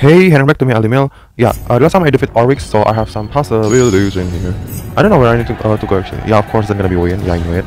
Hey, heading back to me, AldiMil. Yeah, uh, last time I defeat Orwix, so I have some possibilities in here. I don't know where I need to, uh, to go actually. Yeah, of course they're gonna be Wayne. Yeah, I know it.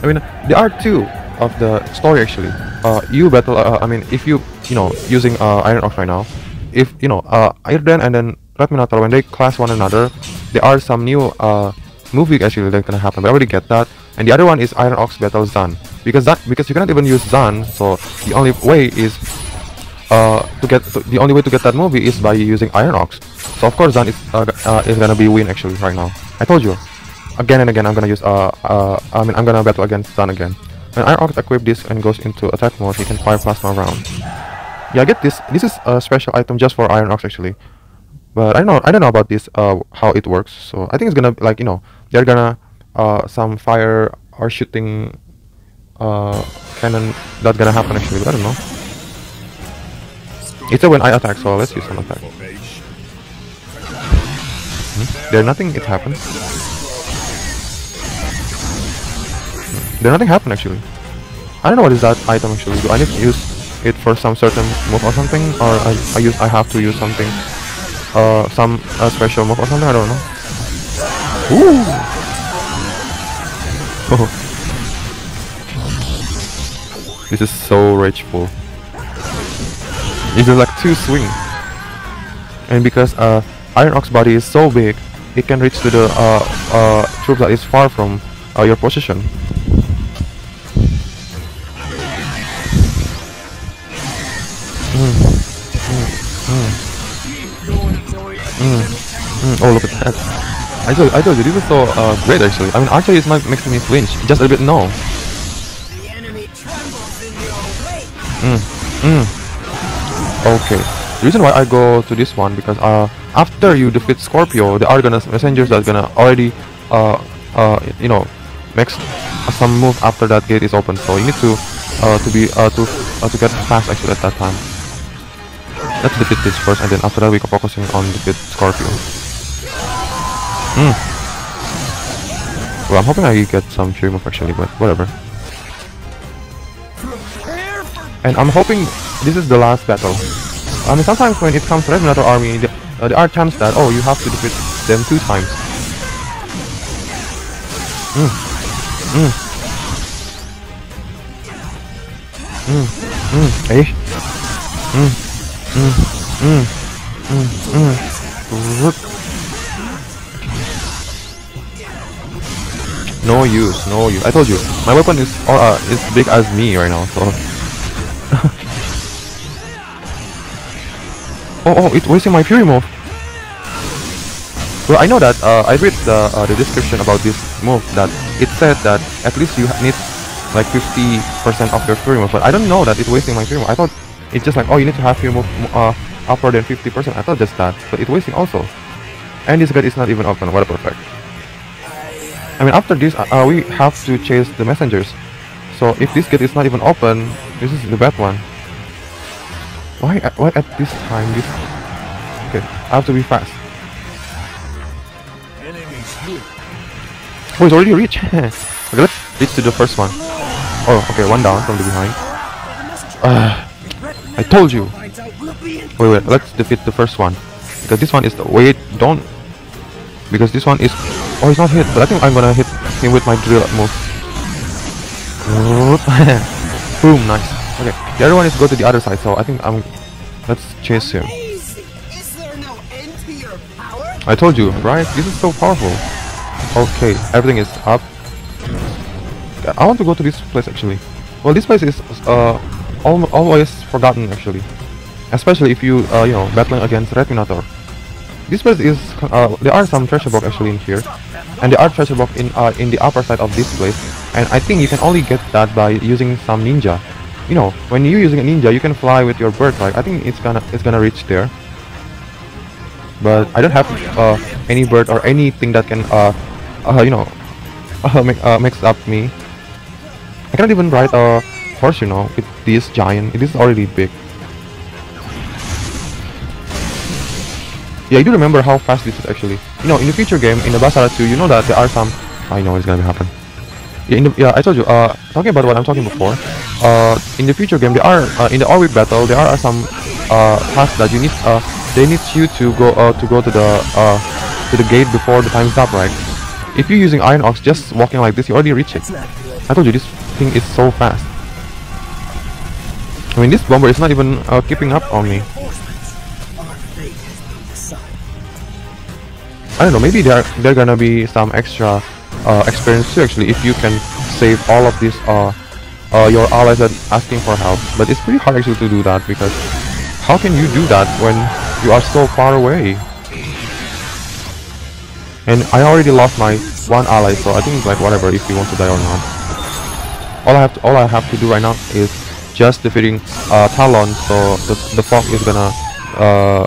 I mean, there are two of the story actually. Uh, you battle. Uh, I mean, if you you know using uh, Iron Ox right now, if you know uh, Yrden and then Red Minotaur when they clash one another, there are some new uh movie actually that's gonna happen. But I already get that. And the other one is Iron Ox battle Zan because that because you cannot even use Zan, so the only way is uh, to get the only way to get that movie is by using Iron Ox. So of course Zan is uh, uh, is gonna be win actually right now. I told you, again and again I'm gonna use uh uh I mean I'm gonna battle against Zan again. When Iron Ox equip this and goes into attack mode, he can fire plasma round. Yeah, I get this. This is a special item just for Iron Ox actually. But I don't know. I don't know about this. Uh, how it works. So I think it's gonna like you know they're gonna uh some fire or shooting uh cannon that's gonna happen actually. But I don't know. It's a when I attack, so let's use some attack. Hmm? Nothing it happened. Hmm. There nothing happened actually. I don't know what is that item actually. Do I need to use it for some certain move or something? Or I, I use I have to use something uh some uh, special move or something, I don't know. Ooh. Oh. This is so rageful. It's just like two swing. And because uh Iron Ox body is so big, it can reach to the uh uh troop that is far from uh, your position. Mm. Mm. Mm. Mm. Mm. Oh look at that. I told, I told you, this is so uh, great actually. I mean archery is not making me flinch, just a bit no. Mm. Mm. Okay. The reason why I go to this one because uh after you defeat Scorpio, the Argonauts messengers that's gonna already uh uh you know makes some move after that gate is open. So you need to uh to be uh to uh, to get fast actually at that time. Let's defeat this first and then after that we can focusing on defeat Scorpio. Hmm. Well I'm hoping I get some Fury move actually, but whatever. And I'm hoping this is the last battle. I mean, sometimes when it comes to Minotaur army, the, uh, there are times that, oh, you have to defeat them two times. Mm. Mm. Mm. Mm. Eh? Mm. Mm. Mm. Mm. Mm. No use, no use. I told you, my weapon is or, uh, is big as me right now, so oh, oh, it's wasting my fury move. Well, I know that uh, I read the uh, the description about this move that it said that at least you need like 50% of your fury move, but I don't know that it's wasting my fury move. I thought it's just like oh you need to have fury move uh, upper than 50%. I thought just that, but it's wasting also. And this gate is not even open. What a perfect. I mean after this uh, uh, we have to chase the messengers. So if this gate is not even open, this is the bad one. Why at, why at this time this Okay, I have to be fast. Oh it's already reached. okay, let's reach to the first one. Oh okay, one down from the behind. Uh, I told you. Wait wait, let's defeat the first one. Because this one is the wait, don't because this one is oh he's not hit, but I think I'm gonna hit him with my drill move. Boom, nice. The other one is go to the other side, so I think I'm. Let's chase him. I told you, right? This is so powerful. Okay, everything is up. I want to go to this place actually. Well, this place is uh al always forgotten actually, especially if you uh you know battling against Red Minotaur. This place is uh there are some treasure box actually in here, and there are treasure box in uh in the upper side of this place and I think you can only get that by using some ninja. You know, when you're using a ninja, you can fly with your bird, right? I think it's gonna it's gonna reach there. But I don't have uh, any bird or anything that can uh, uh you know uh, make uh, mix up me. I cannot even ride a horse, you know, with this giant. It is already big. Yeah, I do remember how fast this is actually. You know, in the future game, in the Basara 2, you know that there are some... I know it's gonna happen. Yeah, in the, yeah, I told you, uh, talking about what I'm talking before, uh, in the future game, there are, uh, in the orbit battle, there are some, uh, past that, you need uh, they need you to go uh, to go to the uh, to the gate before the time's up, right? If you're using Iron Ox, just walking like this, you already reach it. I told you this thing is so fast. I mean, this bomber is not even uh, keeping up on me. I don't know, maybe there there gonna be some extra uh, experience too actually if you can save all of these uh, uh, your allies that asking for help. But it's pretty hard actually to do that because how can you do that when you are so far away? And I already lost my one ally, so I think it's like whatever if you want to die or not. All I have to all I have to do right now is just defeating uh, Talon, so the the fog is gonna uh,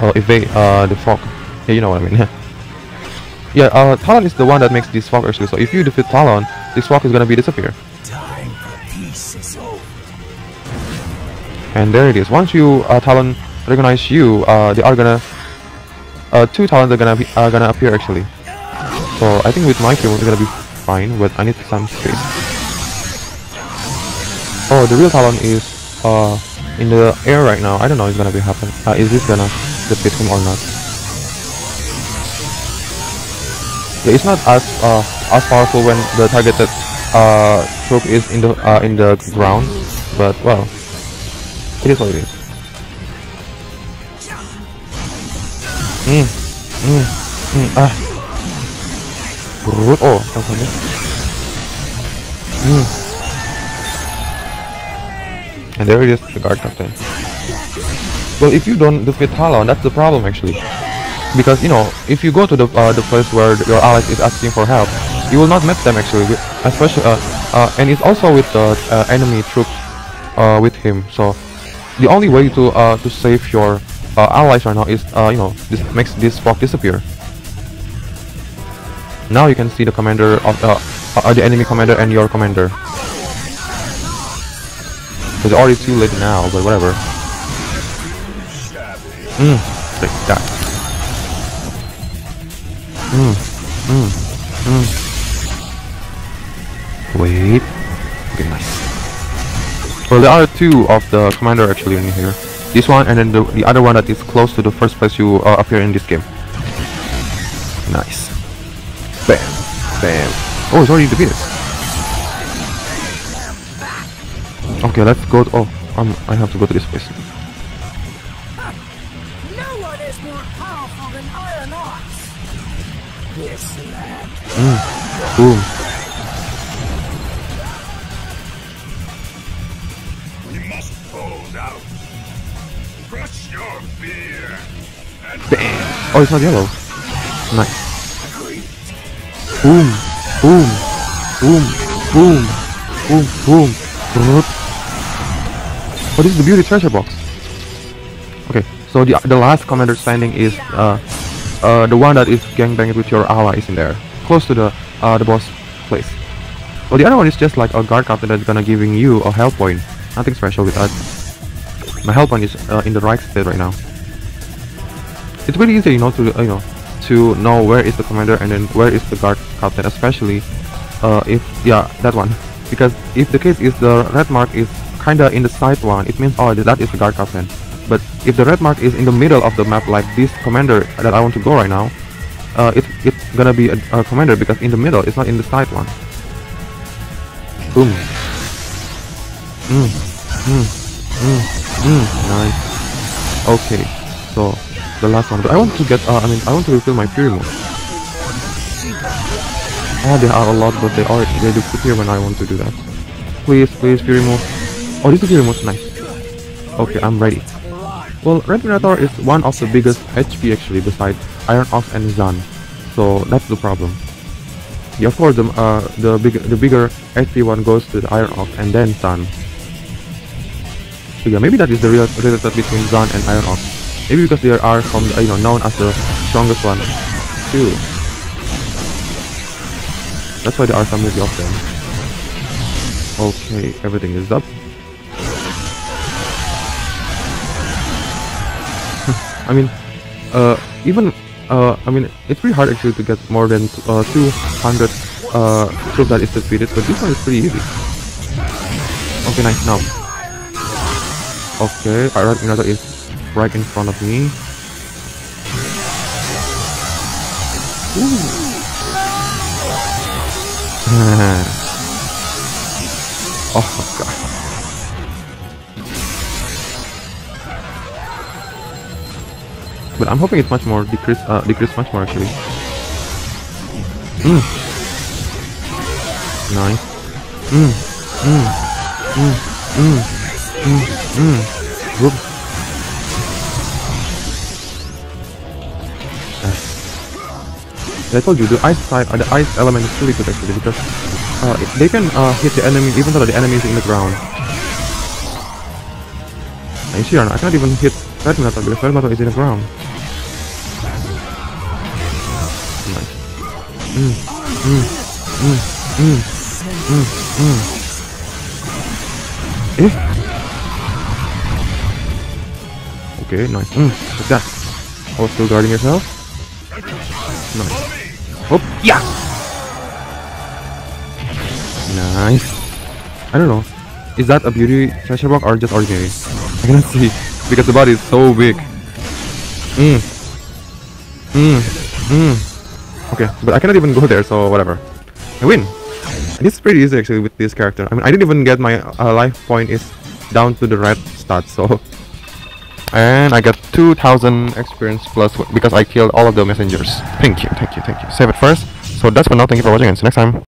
uh evade uh the fog. Yeah, you know what I mean. yeah, uh, Talon is the one that makes this fog actually. So if you defeat Talon, this fog is gonna be disappear. And there it is. Once you uh, Talon recognize you, uh, they are gonna uh, two Talons are gonna be are gonna appear actually. So I think with my kill it's gonna be fine, but I need some space. Oh, the real Talon is uh in the air right now. I don't know if it's gonna be happen. Uh, is this gonna defeat him or not? Yeah, it's not as uh as powerful when the targeted uh troop is in the uh in the ground, but well, it is what it is. Hmm. Hmm. Hmm. Ah. Brut. Oh, tampaknya. Hmm. And there it is, the guard captain. Well, if you don't defeat Talon, that's the problem actually. Because, you know, if you go to the uh, the place where your allies is asking for help, you will not meet them actually, especially, uh, uh, and it's also with the uh, enemy troops uh, with him, so the only way to uh, to save your allies right now is you know this makes this fog disappear. Now you can see the commander of the enemy commander and your commander. It's already too late now, but whatever. Hmm, take that. Hmm, hmm, hmm. Wait. Okay, nice. Well, there are two of the commander actually in here. This one and then the, the other one that is close to the first place you uh, appear in this game. Nice. Bam. Bam. Oh, it's already defeated. Okay, let's go. To, oh, um, I have to go to this place. Mm. Boom. We must hold out. Crush your fear. Bam. Oh, it's not yellow. Nice. Boom. Boom. Boom. Boom. Boom. Boom. Oh, this is the beauty treasure box. Okay, so the the last commander standing is uh uh the one that is gangbanging with your allies in there, close to the uh the boss place. Well, the other one is just like a guard captain that's gonna giving you a health point. Nothing special with that. My health point is uh, in the right state right now. It's really easy, you know, to uh, you know to know where is the commander and then where is the guard captain, especially uh if yeah that one. Because if the case is the red mark is kinda in the side one, it means oh that is the guard captain. But if the red mark is in the middle of the map, like this commander that I want to go right now, uh, it's it's gonna be a, a commander because in the middle, it's not in the side one. Boom. Mm. Mm. Mm. Mm. Nice. Okay. So the last one, but I want to get. Uh, I mean, I want to refill my fury mode. Oh, there are a lot, but they are they disappear when I want to do that. Please, please, fury mode. Oh, this is fury mode. Nice. Okay, I'm ready. Well, Red Minotaur is one of the biggest HP actually besides Iron Ox and Zan. So that's the problem. Yeah, of course, the, uh, the, big, the bigger HP one goes to the Iron Ox and then Zan. So yeah, maybe that is the real relationship between Zan and Iron Ox. Maybe because they are from, the, you know, known as the strongest one too. That's why there are so many of them. Okay, everything is up. I mean, uh, even uh, I mean, it's pretty hard actually to get more than uh, 200 uh, troops that is defeated, but this one is pretty easy. Okay, nice. Now, Okay, Alright, Minato is right in front of me. oh my god. But I'm hoping it's much more decrease uh decrease much more actually. Mm. Nice. Mm. Mm. Mm. Mm. Mm. Mm. Whoop. I told you the ice type, uh, the ice element is really good actually because uh, they can uh, hit the enemy even though the enemy is in the ground. See, Arna, I cannot even hit Minato because Minato is in the ground. Mm, mm, mm, mm, mm, mm. Eh? Okay, nice. Mm, like that. Oh, still guarding yourself? Nice. Oh, yeah! Nice. I don't know. Is that a beauty treasure block or just ordinary? I cannot see because the body is so big. Mm. Mm. Mm. Okay, but I cannot even go there, so whatever. I win. And it's pretty easy actually with this character. I mean, I didn't even get my uh, life point is down to the red stats, so. And I got 2000 experience plus because I killed all of the messengers. Thank you, thank you, thank you. Save it first. So that's for now. Thank you for watching and see you next time.